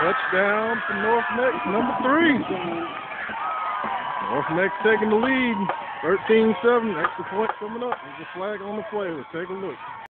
Touchdown for North Meck, number three. North Meck taking the lead, 13-7. Extra point coming up. There's a flag on the play. Let's take a look.